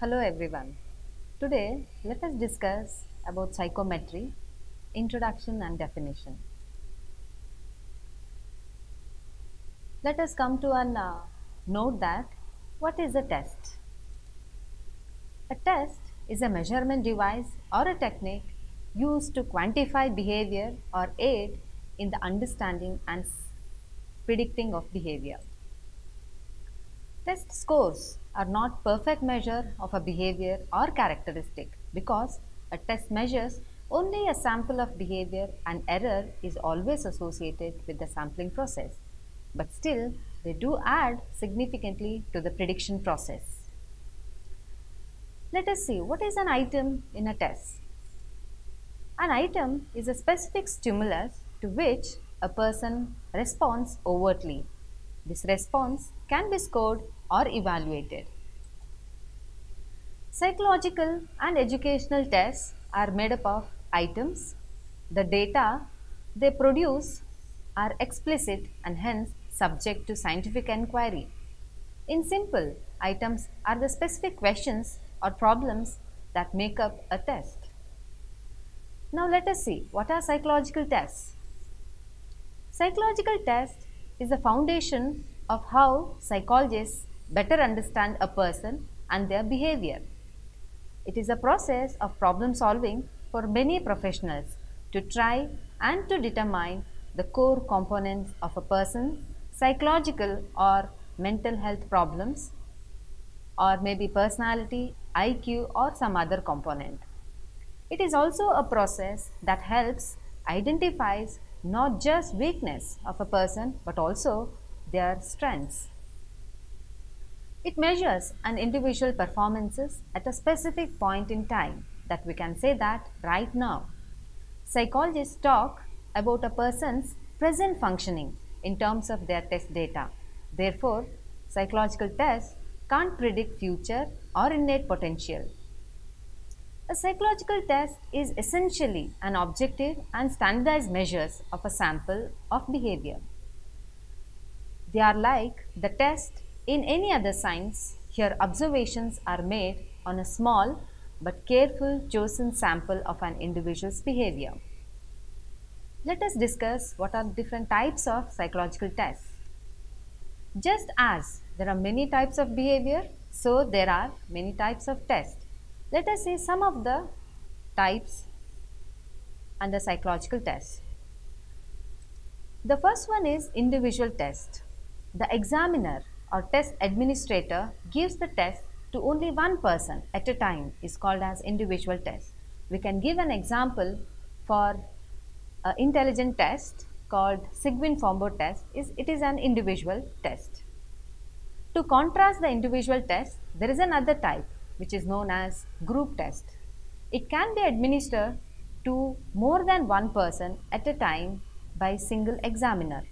Hello everyone. Today let us discuss about psychometry, introduction and definition. Let us come to an uh, note that what is a test? A test is a measurement device or a technique used to quantify behavior or aid in the understanding and predicting of behavior. Test scores are not perfect measure of a behavior or characteristic because a test measures only a sample of behavior and error is always associated with the sampling process. But still, they do add significantly to the prediction process. Let us see what is an item in a test. An item is a specific stimulus to which a person responds overtly. This response can be scored or evaluated. Psychological and educational tests are made up of items. The data they produce are explicit and hence subject to scientific inquiry. In simple, items are the specific questions or problems that make up a test. Now let us see what are psychological tests. Psychological test is the foundation of how psychologists better understand a person and their behavior. It is a process of problem solving for many professionals to try and to determine the core components of a person's psychological or mental health problems or maybe personality, IQ or some other component. It is also a process that helps identifies not just weakness of a person but also their strengths. It measures an individual performances at a specific point in time that we can say that right now. Psychologists talk about a person's present functioning in terms of their test data. Therefore, psychological tests can't predict future or innate potential. A psychological test is essentially an objective and standardized measures of a sample of behavior. They are like the test in any other science, here observations are made on a small but careful chosen sample of an individual's behavior. Let us discuss what are different types of psychological tests. Just as there are many types of behavior, so there are many types of tests. Let us see some of the types under psychological tests. The first one is individual test. The examiner or test administrator gives the test to only one person at a time is called as individual test. We can give an example for an intelligent test called Seguin Form Board test is it is an individual test. To contrast the individual test, there is another type which is known as group test. It can be administered to more than one person at a time by single examiner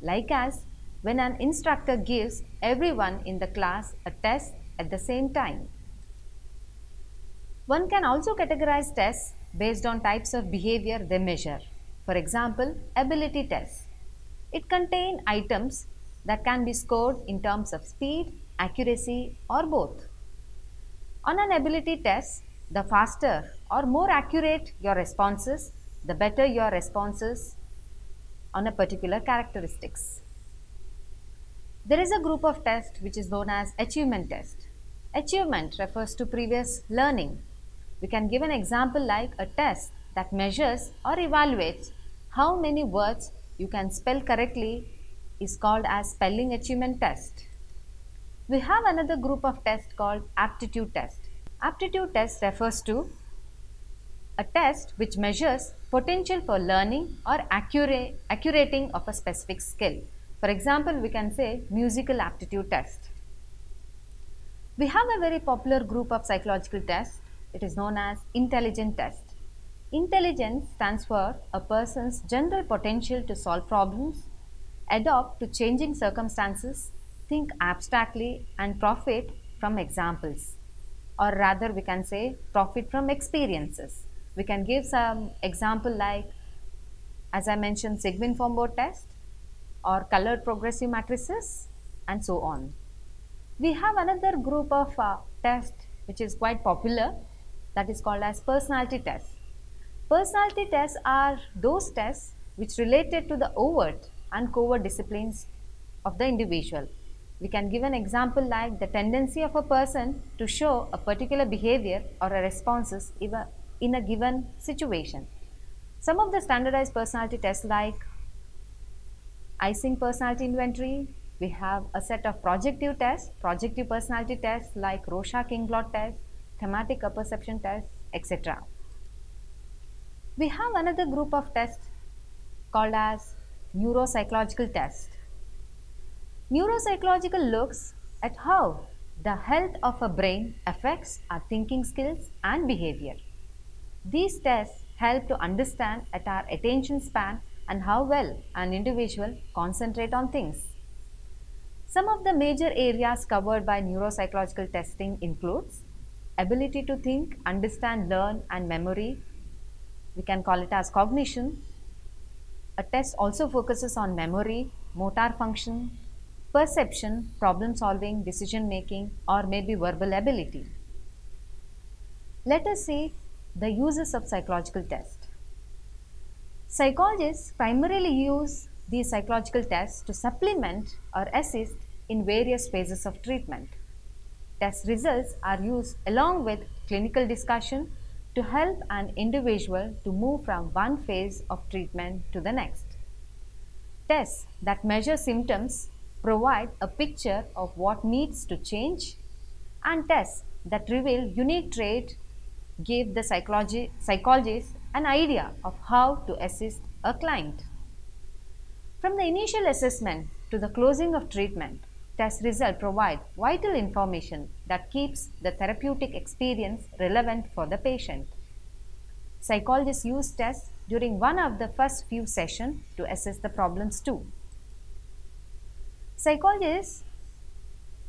like as when an instructor gives everyone in the class a test at the same time. One can also categorize tests based on types of behavior they measure. For example, ability tests. It contains items that can be scored in terms of speed, accuracy or both. On an ability test, the faster or more accurate your responses, the better your responses on a particular characteristics. There is a group of tests which is known as achievement test. Achievement refers to previous learning. We can give an example like a test that measures or evaluates how many words you can spell correctly is called as spelling achievement test. We have another group of tests called aptitude test. Aptitude test refers to a test which measures potential for learning or accurate, accurating of a specific skill. For example, we can say musical aptitude test. We have a very popular group of psychological tests. It is known as intelligent test. Intelligence stands for a person's general potential to solve problems, adapt to changing circumstances, think abstractly and profit from examples or rather we can say profit from experiences. We can give some example like as I mentioned Seguin-Form Board test or colored progressive matrices and so on. We have another group of uh, tests which is quite popular that is called as personality tests. Personality tests are those tests which related to the overt and covert disciplines of the individual. We can give an example like the tendency of a person to show a particular behavior or a responses in a given situation. Some of the standardized personality tests like Eysenck personality inventory, we have a set of projective tests, projective personality tests like Rorschach-Inkblot test, thematic apperception test, etc. We have another group of tests called as neuropsychological test. Neuropsychological looks at how the health of a brain affects our thinking skills and behavior. These tests help to understand at our attention span and how well an individual concentrate on things. Some of the major areas covered by neuropsychological testing includes ability to think, understand, learn and memory. We can call it as cognition. A test also focuses on memory, motor function, perception, problem solving, decision making or maybe verbal ability. Let us see the uses of psychological test. Psychologists primarily use these psychological tests to supplement or assist in various phases of treatment. Test results are used along with clinical discussion to help an individual to move from one phase of treatment to the next. Tests that measure symptoms provide a picture of what needs to change and tests that reveal unique traits give the psychology, psychologist an idea of how to assist a client. From the initial assessment to the closing of treatment, test results provide vital information that keeps the therapeutic experience relevant for the patient. Psychologists use tests during one of the first few sessions to assess the problems too. Psychologists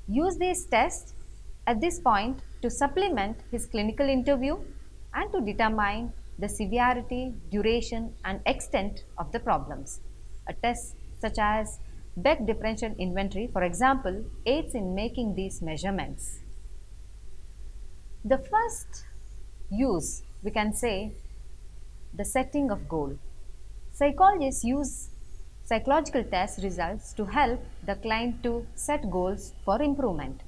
use these tests at this point to supplement his clinical interview and to determine the severity, duration and extent of the problems. A test such as Beck depression inventory, for example, aids in making these measurements. The first use, we can say, the setting of goal. Psychologists use psychological test results to help the client to set goals for improvement.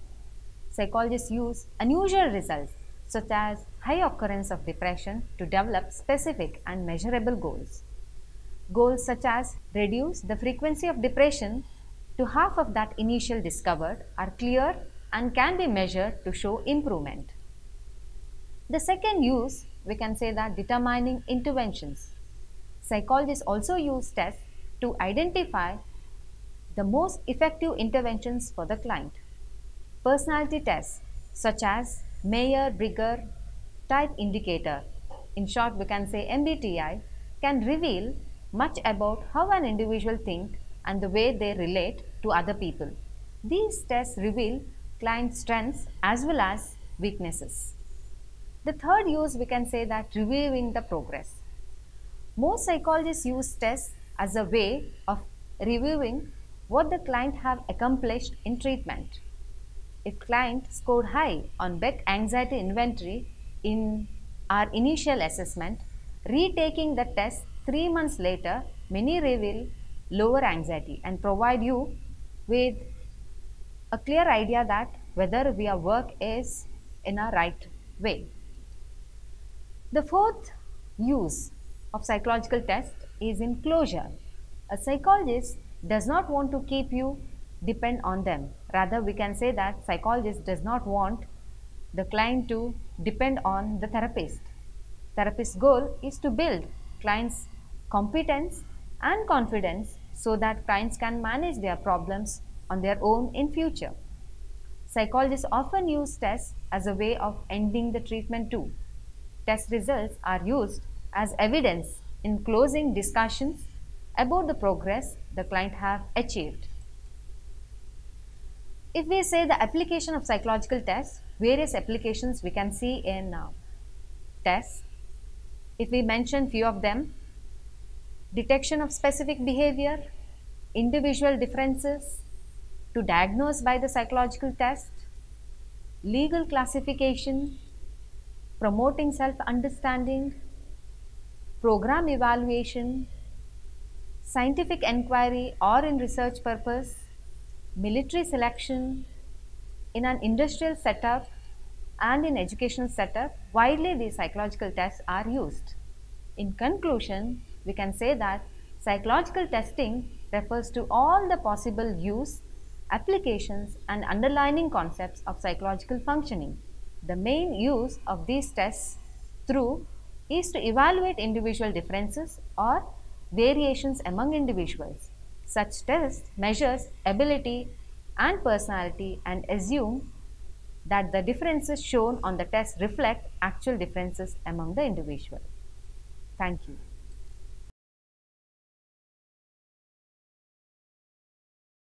Psychologists use unusual results such as high occurrence of depression to develop specific and measurable goals. Goals such as reduce the frequency of depression to half of that initial discovered are clear and can be measured to show improvement. The second use, we can say that determining interventions. Psychologists also use tests to identify the most effective interventions for the client. Personality tests such as Myers-Briggs Type Indicator, in short we can say MBTI, can reveal much about how an individual thinks and the way they relate to other people. These tests reveal client strengths as well as weaknesses. The third use we can say that reviewing the progress. Most psychologists use tests as a way of reviewing what the client have accomplished in treatment. If client scored high on Beck anxiety inventory in our initial assessment, retaking the test three months later, many reveal lower anxiety and provide you with a clear idea that whether we our work is in a right way. The fourth use of psychological test is in closure. A psychologist does not want to keep you depend on them. Rather, we can say that psychologist does not want the client to depend on the therapist. Therapist's goal is to build client's competence and confidence so that clients can manage their problems on their own in future. Psychologists often use tests as a way of ending the treatment too. Test results are used as evidence in closing discussions about the progress the client have achieved. If we say the application of psychological tests, various applications we can see in uh, tests. If we mention few of them, detection of specific behavior, individual differences, to diagnose by the psychological test, legal classification, promoting self-understanding, program evaluation, scientific enquiry or in research purpose, military selection, in an industrial setup and in educational setup, widely these psychological tests are used. In conclusion, we can say that psychological testing refers to all the possible use, applications and underlining concepts of psychological functioning. The main use of these tests through is to evaluate individual differences or variations among individuals. Such tests measures ability and personality and assume that the differences shown on the test reflect actual differences among the individual. Thank you.